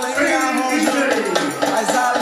alegria, As alegria.